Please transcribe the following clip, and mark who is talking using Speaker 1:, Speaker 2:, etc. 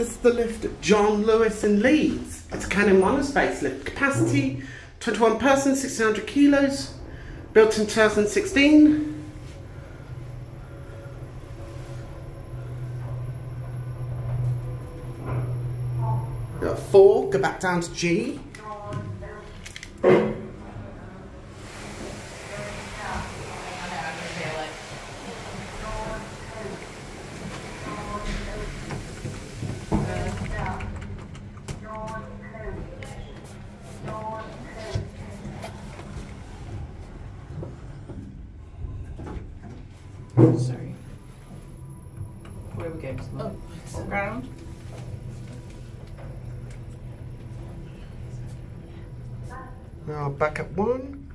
Speaker 1: This is the lift at John Lewis in Leeds. It's a Kone MonoSpace lift. Capacity 21 persons, 1600 kilos. Built in 2016. Got four, go back down to G.
Speaker 2: Sorry. Where we go? Oh, ground.
Speaker 1: Now back up one.